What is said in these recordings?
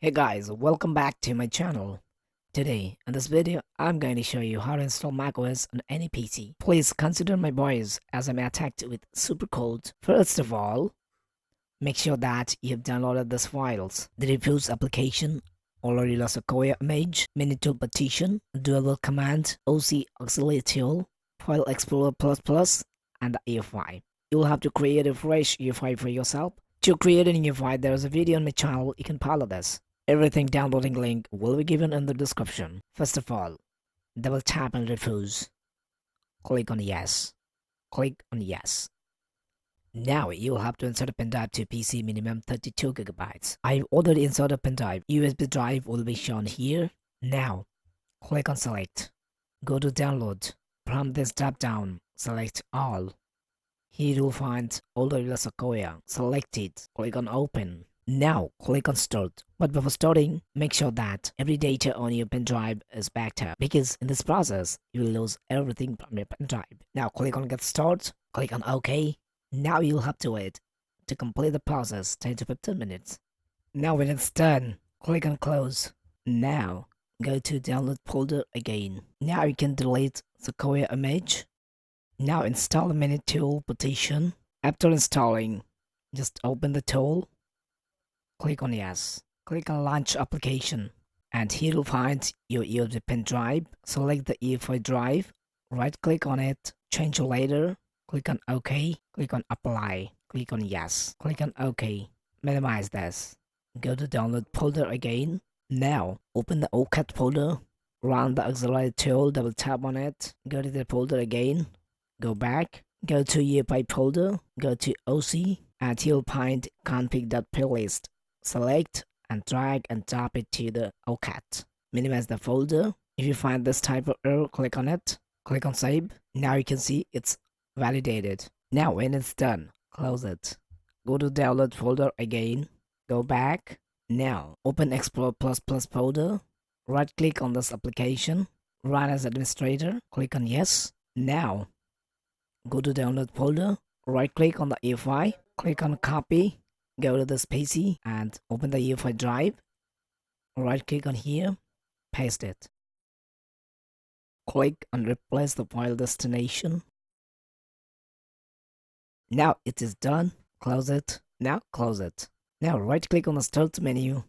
Hey guys, welcome back to my channel. Today, in this video, I'm going to show you how to install macOS on any PC. Please consider my voice as I'm attacked with super cold. First of all, make sure that you've downloaded these files. The Rufus application, Olarila Sequoia image, Minitool partition, Dual command, OC auxiliary tool, File Explorer++, and the EFI. You'll have to create a fresh EFI for yourself. To create a new file, there is a video on my channel, you can follow this. Everything downloading link will be given in the description. First of all, double tap and Rufus. Click on yes. Click on yes. Now you'll have to insert a pen drive to PC minimum 32 gigabytes. I've already inserted a pen drive. USB drive will be shown here. Now, click on select. Go to download. From this drop down, select all. Here you'll find Olarila Sequoia. Select it. Click on open. Now click on start. But before starting, make sure that every data on your pen drive is backed up because in this process, you will lose everything from your pen drive. Now click on get start, click on OK. Now you'll have to wait to complete the process 10 to 15 minutes. Now when it's done, click on close. Now go to download folder again. Now you can delete Sequoia image. Now install the Minitool partition. After installing, just open the tool Click on yes. Click on launch application. And here you'll find your USB pen drive. Select the EFI drive. Right click on it. Change later. Click on OK. Click on apply. Click on yes. Click on OK. Minimize this. Go to download folder again. Now open the OCAT folder. Run the auxiliary tool. Double tap on it. Go to the folder again. Go back. Go to EFI folder. Go to OC. And you'll find config.plist select and drag and drop it to the OCAT. Minimize the folder. If you find this type of error, click on it. Click on save. Now you can see it's validated. Now when it's done, close it. Go to download folder again. Go back. Now open Explorer++ folder. Right click on this application. Run as administrator. Click on yes. Now go to download folder. Right click on the EFI. Click on copy go to this PC and open the EFI drive. Right click on here, paste it. Click and replace the file destination. Now it is done. Close it. Now close it. Now right click on the start menu.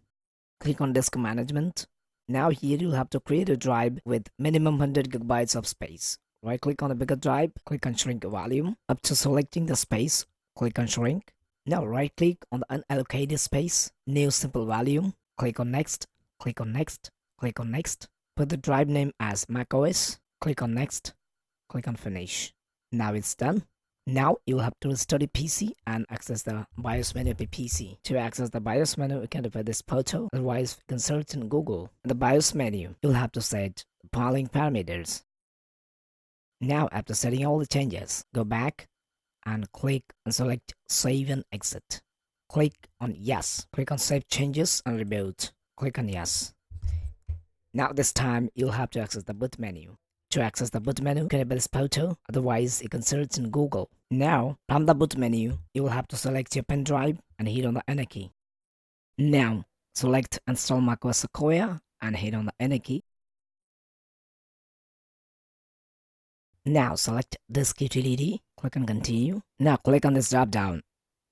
Click on disk management. Now here you'll have to create a drive with minimum 100 gigabytes of space. Right click on the bigger drive, click on shrink volume. Up to selecting the space, click on shrink. Now right click on the unallocated space, new simple volume, click on next, click on next, click on next, put the drive name as macOS, click on next, click on finish. Now it's done. Now you'll have to restore the PC and access the BIOS menu of the PC. To access the BIOS menu, you can refer this photo, otherwise you search in Google. In the BIOS menu, you'll have to set the following parameters. Now after setting all the changes, go back and click and select save and exit. Click on yes. Click on save changes and reboot. Click on yes. Now this time you'll have to access the boot menu. To access the boot menu, enable this photo, otherwise you can search in Google. Now, from the boot menu, you will have to select your pen drive and hit on the enter key. Now, select install macOS Sequoia and hit on the enter key. Now select disk utility, click on continue. Now click on this drop down,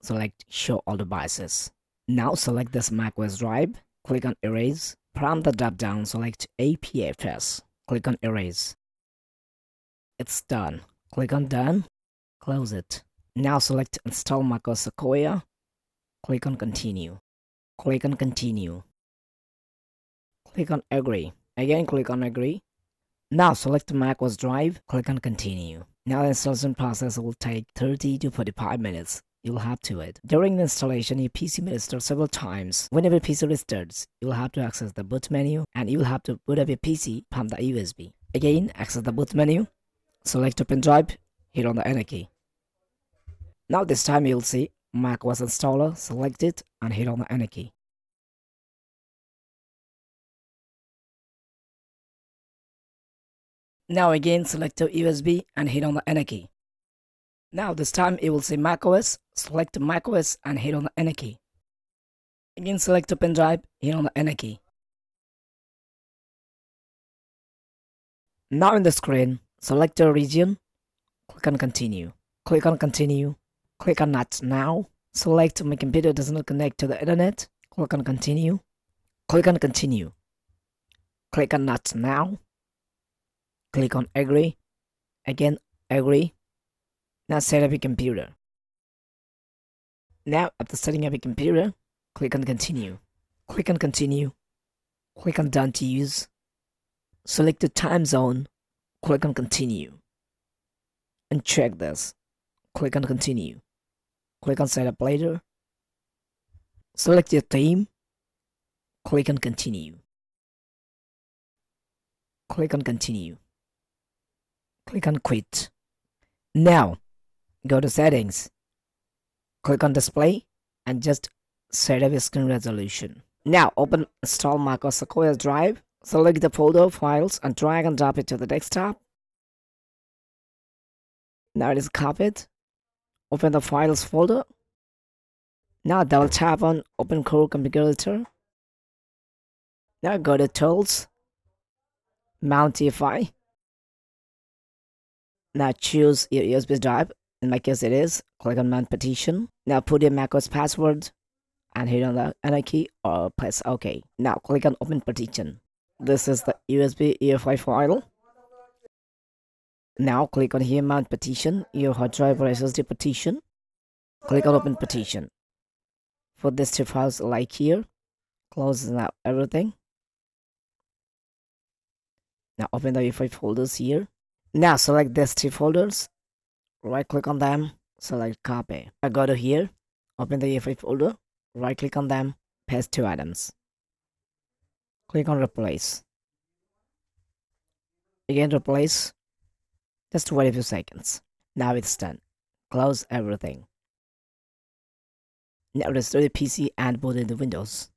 select show all devices. Now select this macOS drive, click on erase. From the drop down, select APFS, click on erase. It's done. Click on done, close it. Now select install macOS Sequoia, click on continue. Click on continue. Click on agree. Again click on agree. Now select macOS drive, click on continue. Now the installation process will take 30 to 45 minutes. You'll have to wait. During the installation, your PC may restart several times. Whenever PC restarts, you'll have to access the boot menu and you'll have to boot up your PC from the USB. Again, access the boot menu, select open drive, hit on the enter key. Now this time you'll see macOS installer, select it and hit on the enter key. Now again select the USB and hit on the enter key. Now this time it will say macOS, select macOS and hit on the enter key. Again select open drive hit on the enter key. Now in the screen, select your region, click on continue. Click on continue, click on not now. Select my computer does not connect to the internet. Click on continue. Click on continue. Click on not now. Click on agree. Again, agree. Now set up your computer. Now after setting up your computer, click on continue. Click on continue. Click on done to use. Select the time zone. Click on continue. And check this. Click on continue. Click on setup later. Select your theme. Click on continue. Click on continue. Click on quit. Now, go to settings. Click on display and just set up your screen resolution. Now open install macOS Sequoia drive. Select the folder files and drag and drop it to the desktop. Now it is copied. Open the files folder. Now double tap on OpenCore Configurator. Now go to tools. Mount UEFI. Now choose your USB drive. In my case it is. Click on mount partition. Now put your macOS password and hit on the enter key or press OK. Now click on open partition. This is the USB EFI file. Now click on here mount partition, your hard drive or SSD partition. Click on open partition. For these two files like here, close now everything. Now open the EFI folders here. Now select these two folders. Right click on them, select copy. I go to here, open the UEFI folder, right click on them, paste two items. Click on replace. Again replace. Just wait a few seconds. Now it's done. Close everything. Now restore the PC and boot in the Windows.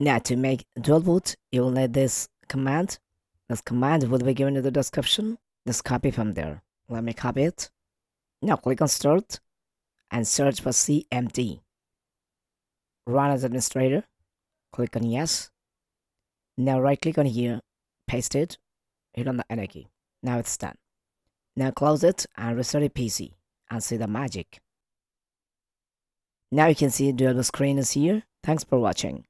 Now to make dual boot, you will need this command. This command will be given in the description. Just copy from there. Let me copy it. Now click on start and search for CMD. Run as administrator. Click on yes. Now right click on here, paste it, hit on the enter key. Now it's done. Now close it and restart the PC and see the magic. Now you can see dual screen is here. Thanks for watching.